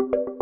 you